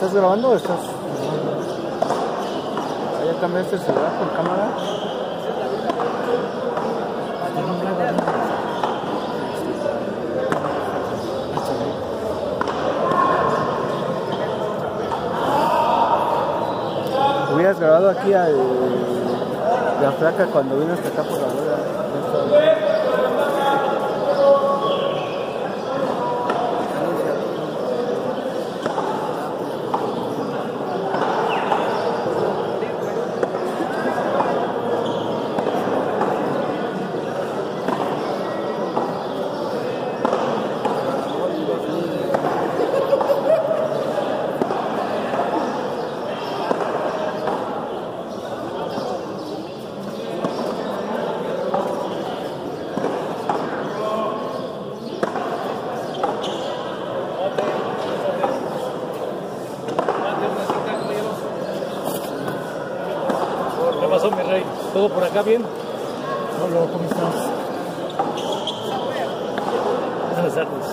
¿estás grabando o estás? ¿Ya cambiaste el celular por cámara? Hubieras grabado aquí al la flaca cuando vino hasta acá por la boda. Pasó, mi rey? ¿Todo por acá bien? Hola, ¿cómo estás? Buenas tardes.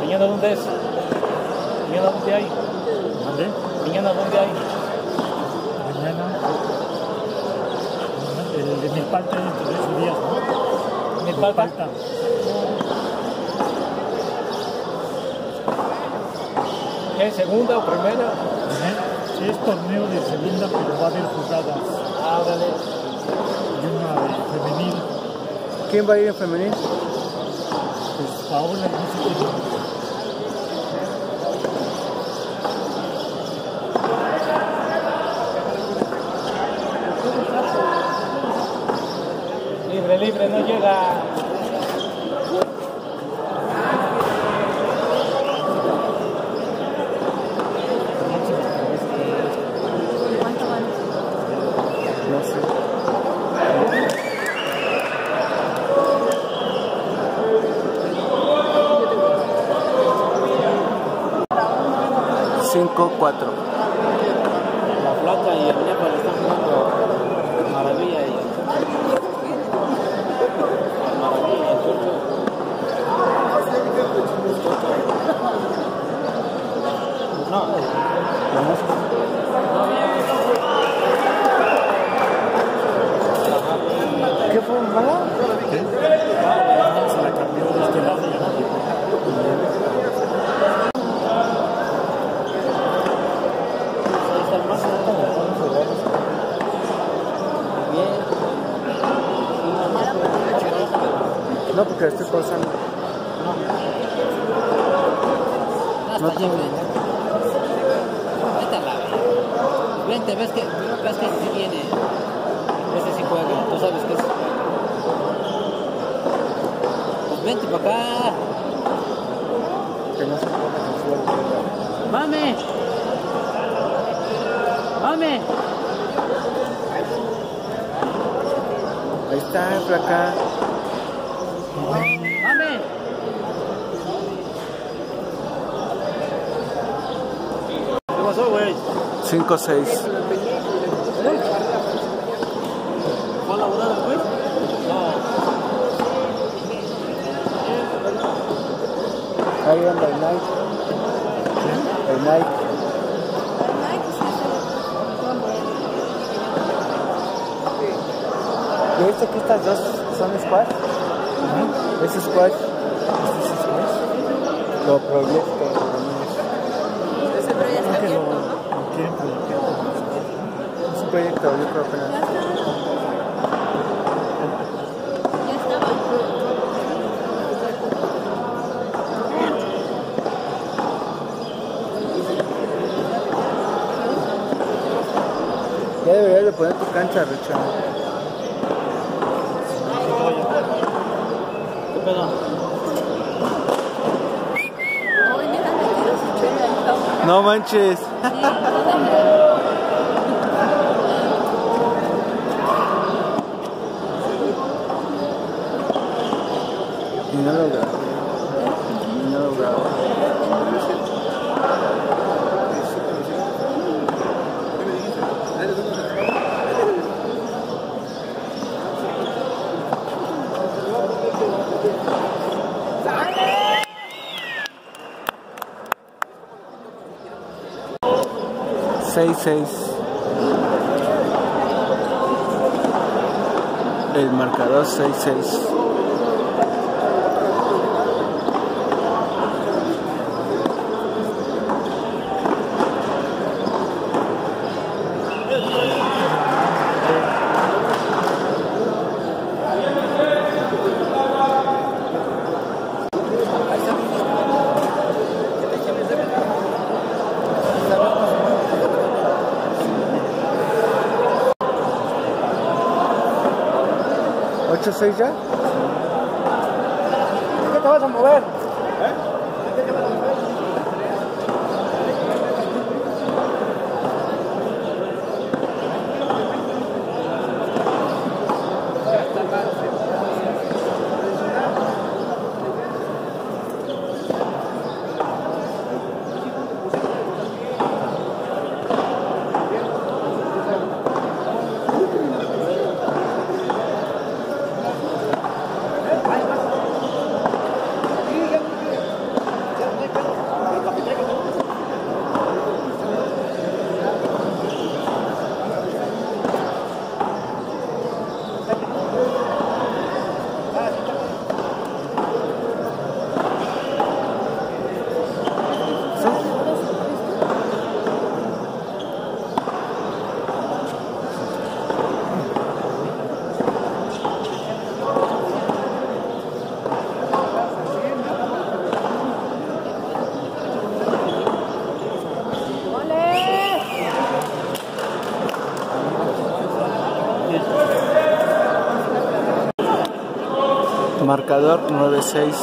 ¿Mañana dónde es? ¿Mañana dónde hay? ¿Vale? ¿Mañana dónde hay? Mañana. El de mi parte dentro de esos días, ¿no? ¿Mi palpa? Falta. ¿Qué? ¿Segunda o primera? Ajá. Sí, es torneo de segunda, pero va a haber jugadas Ah, órale. y una de femenil. ¿Quién va a ir en femenil? Pues Paola, no sé qué. Libre, libre, no llega. 4. No, porque pausando. no. hasta No a la verga. Vente, ves que, ves que sí viene. Ese sí juega, tú sabes que es. Pues vente para acá. Que no se ponga. ¡Mame! ¡Mame! Ahí está, flaca. ¡Mame! ¿Qué pasó, güey? 5-6. ¿Fue a laburar el güey? Ahí anda el Nike. El Nike. ¿Ya viste que estas dos son squash? Ese squash. Este es squash. Lo proyecto. Ese pero ya está abierto, ¿no? Es un proyecto, yo creo que estaba. Ya deberías de poner tu cancha, Richard. No manches. Sí. Y no lo 6-6. El marcador 6-6. ¿Ocho, seis ya? ¿Qué te vas a mover? Marcador 9-6,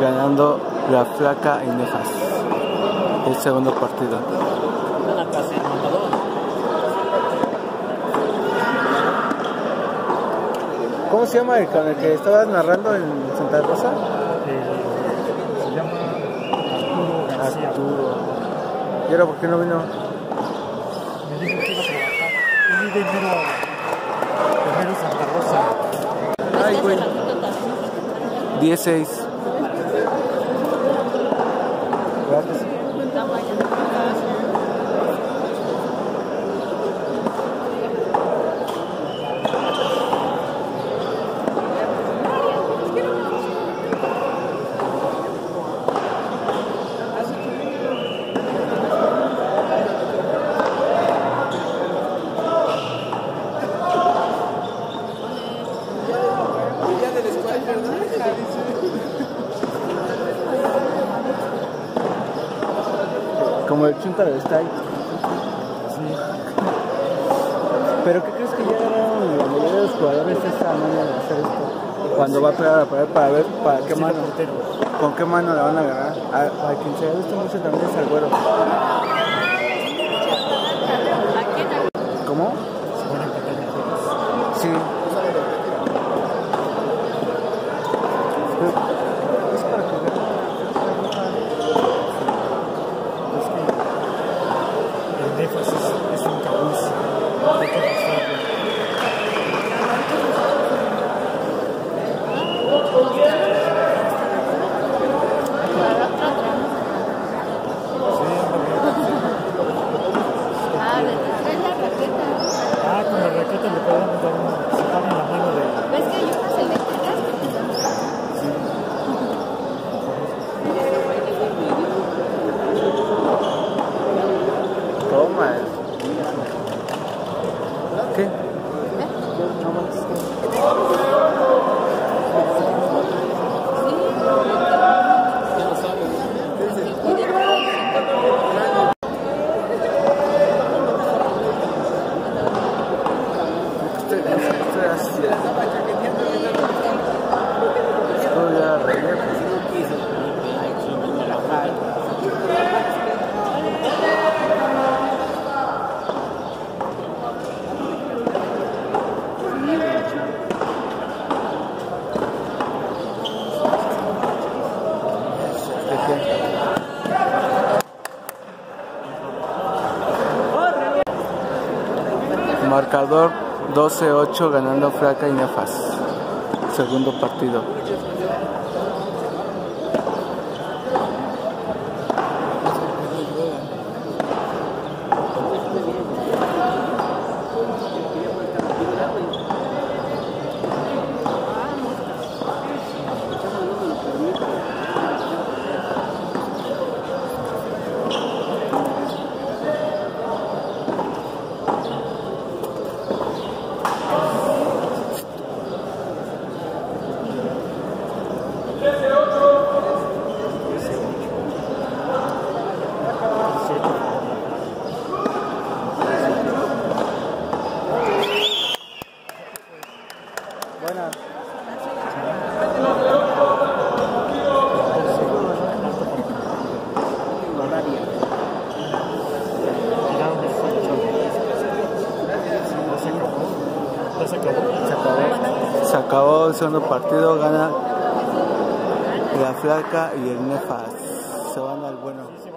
ganando la flaca en Nejas. El segundo partido. ¿Cómo se llama el con el que estabas narrando en Santa Rosa? se llama Arturo García. Arturo. ¿Y ahora por qué no vino? Me dijo que iba a trabajar. Es de enero, enero Santa Rosa. Ay, güey. 16. Cuando va a pegar a pared para ver para qué mano, con qué mano la van a agarrar. A, a quien se gusta mucho también es al güero. ¿Cómo? Se van a encantar en juegos. Sí. Es para que vean. Es que el Nefas es, es un cabuz. Hay que mostrarlo. Sí, Ah, de traer la raqueta. Ah, con la raqueta le podemos dar un. Se pone en la mano de. ¿Ves que hay unas eléctricas? Toma. ¿Qué? Ya Marcador 12-8 ganando Fraca y Nefas. Segundo partido. Segundo partido, gana la flaca y el Nefas. Se van al bueno.